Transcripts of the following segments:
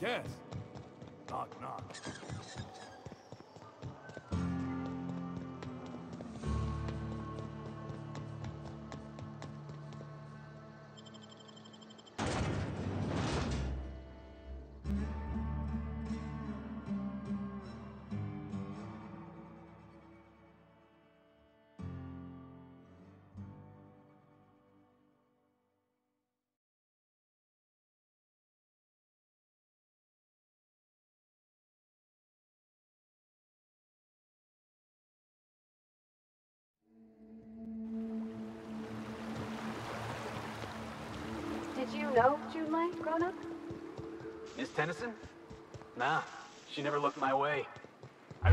Guess. Knock, knock. You know Junlei, grown up? Miss Tennyson? Nah, she never looked my way. I...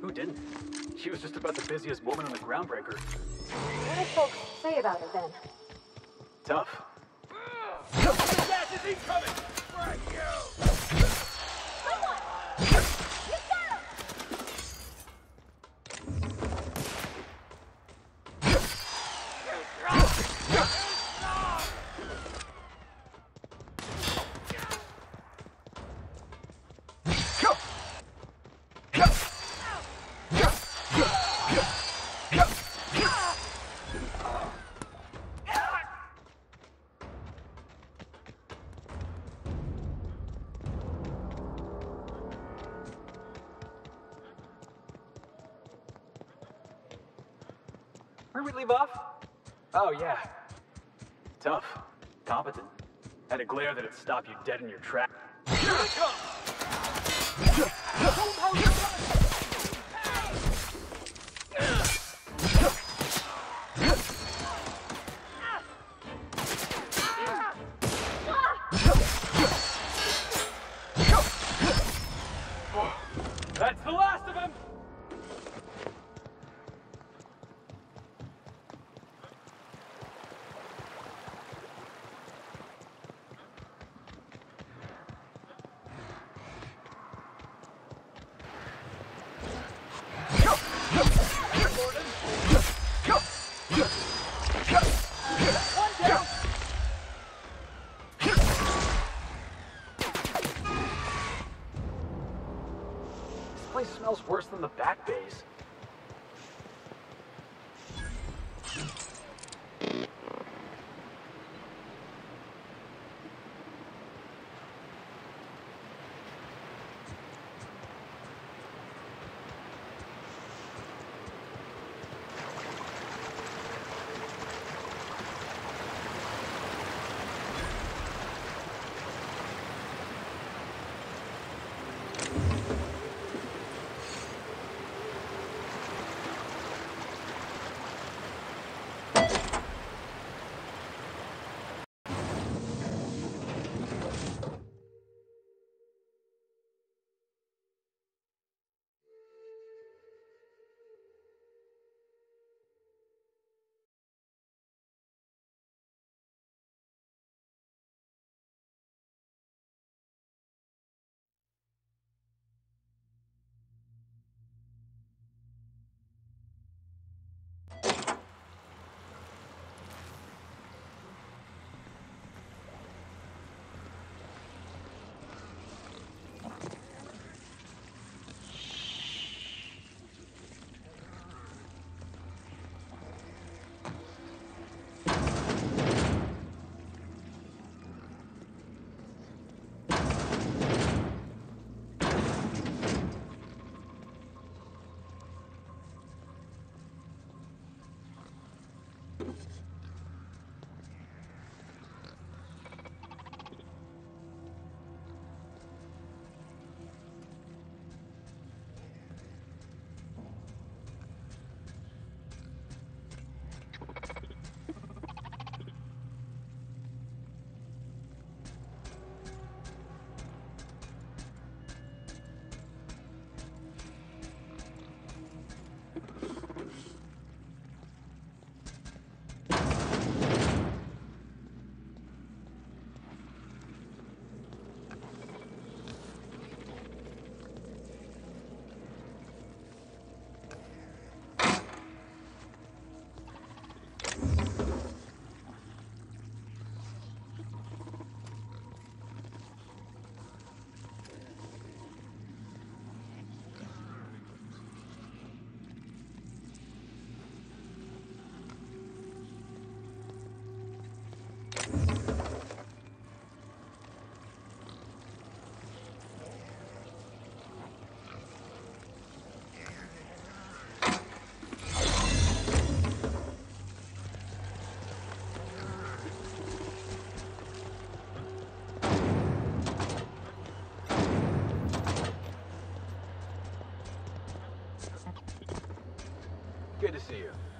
Who didn't? She was just about the busiest woman on the groundbreaker. What did folks say about her then? Tough. Gas is incoming! Right, you! Oh, yeah. Tough. Competent. Had a glare that'd stop you dead in your track. Here they come! This place smells worse than the back bays. Good to see you.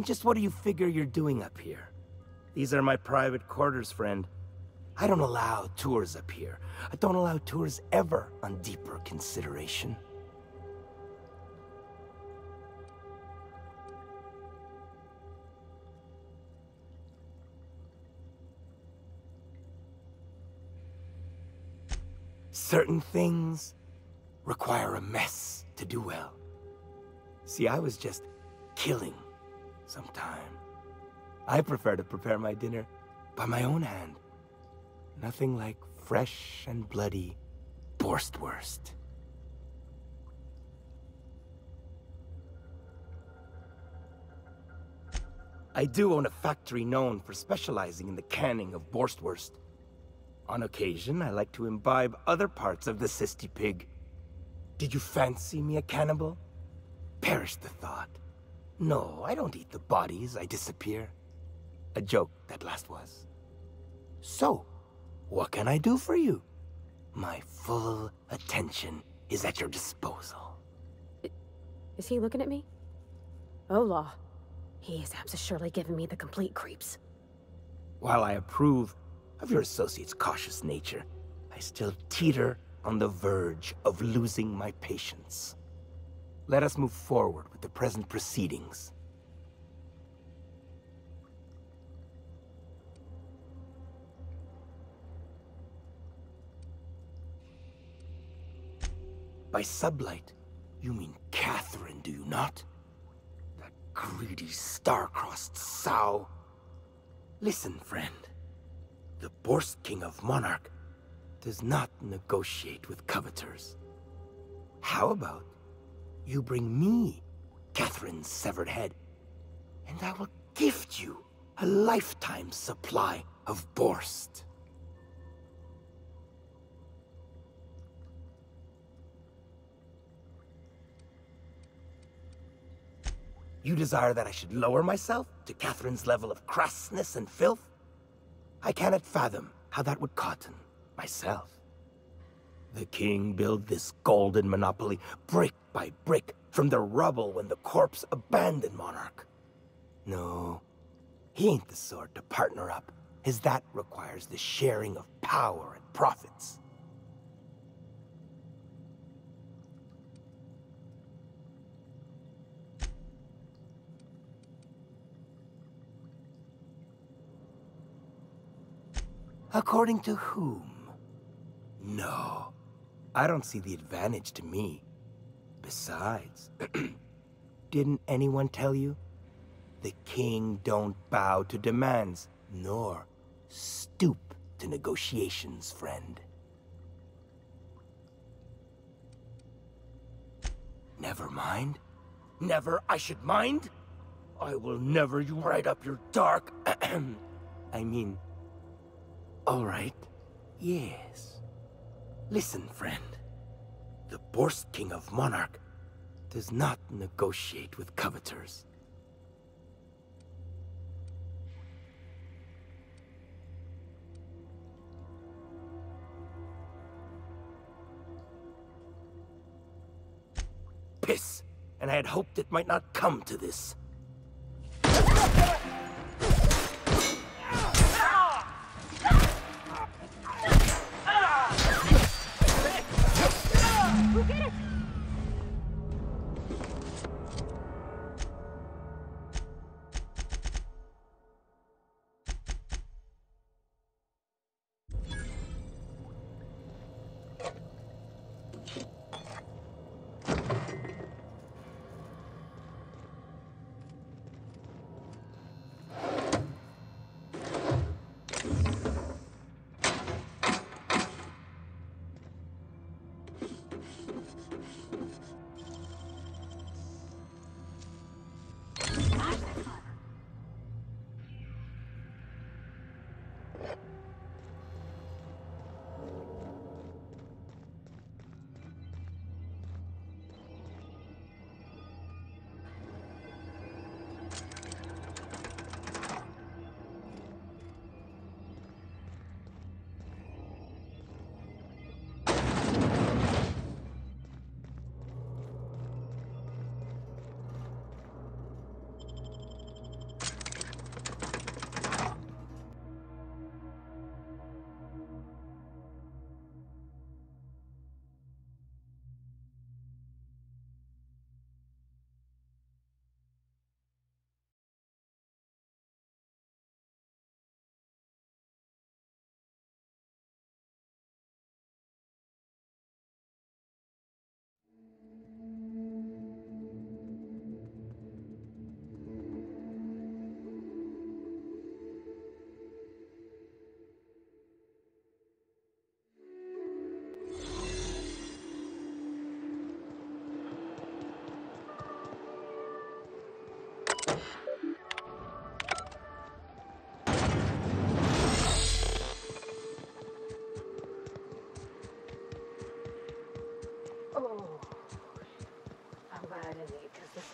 And just what do you figure you're doing up here? These are my private quarters, friend. I don't allow tours up here. I don't allow tours ever on deeper consideration. Certain things require a mess to do well. See, I was just killing sometime. I prefer to prepare my dinner by my own hand. Nothing like fresh and bloody Borstwurst. I do own a factory known for specializing in the canning of Borstwurst. On occasion, I like to imbibe other parts of the cysty pig. Did you fancy me a cannibal? Perish the thought. No, I don't eat the bodies, I disappear. A joke, that last was. So, what can I do for you? My full attention is at your disposal. Is he looking at me? Oh, Ola. He is surely giving me the complete creeps. While I approve of your associate's cautious nature, I still teeter on the verge of losing my patience. Let us move forward with the present proceedings. By sublight, you mean Catherine, do you not? That greedy, star-crossed sow. Listen, friend. The Borst King of Monarch does not negotiate with coveters. How about you bring me Catherine's severed head, and I will gift you a lifetime supply of Borst. You desire that I should lower myself to Catherine's level of crassness and filth? I cannot fathom how that would cotton myself. The king built this golden monopoly brick by brick from the rubble when the corpse abandoned Monarch. No, he ain't the sort to partner up, as that requires the sharing of power and profits. According to whom? No. I don't see the advantage to me. Besides, didn't anyone tell you? The king don't bow to demands, nor stoop to negotiations, friend. Never mind. Never I should mind? I will never you right up your dark... I mean, all right. Yes. Listen, friend. The Borst King of Monarch does not negotiate with coveters. Piss! And I had hoped it might not come to this.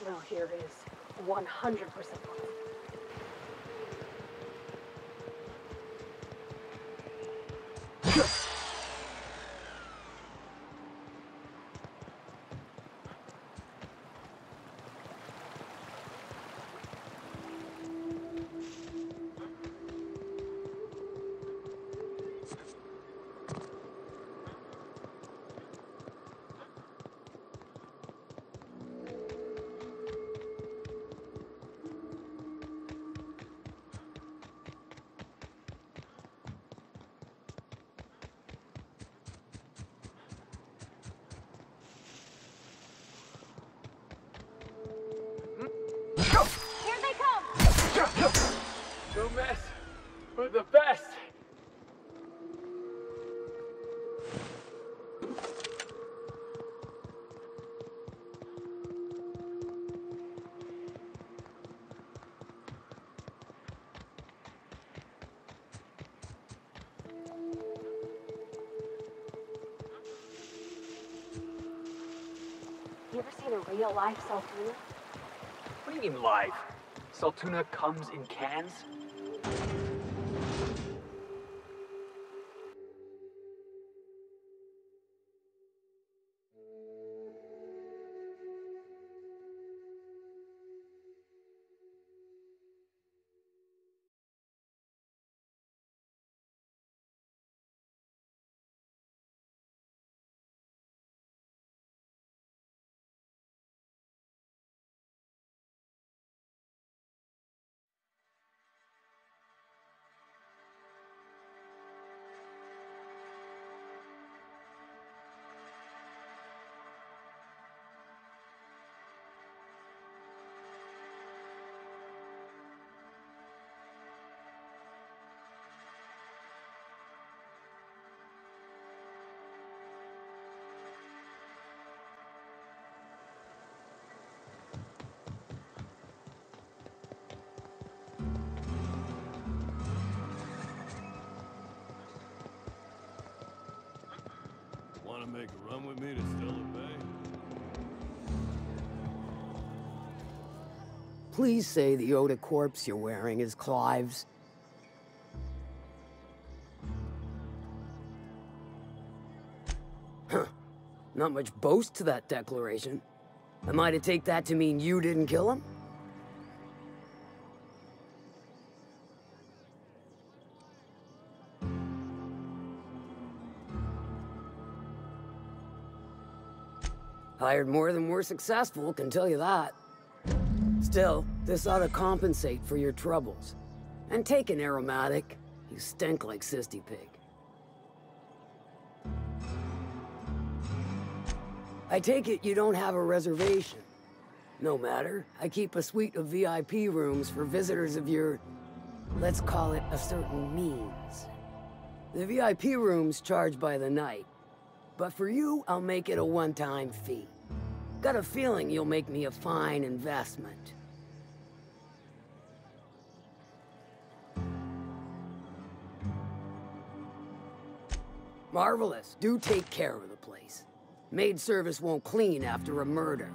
Smell here is 100% No mess, but the best. You ever seen a real life Saltuna? What do you mean live? Saltuna comes in cans? Want to make a run with me to Stellar Bay? Please say the Oda corpse you're wearing is Clive's. Huh. Not much boast to that declaration. Am I to take that to mean you didn't kill him? Hired more than we're successful, can tell you that. Still, this ought to compensate for your troubles. And take an aromatic. You stink like Cysty Pig. I take it you don't have a reservation. No matter, I keep a suite of VIP rooms for visitors of your, let's call it a certain means. The VIP rooms charge by the night, but for you, I'll make it a one-time fee. Got a feeling you'll make me a fine investment. Marvelous. Do take care of the place. Maid service won't clean after a murder.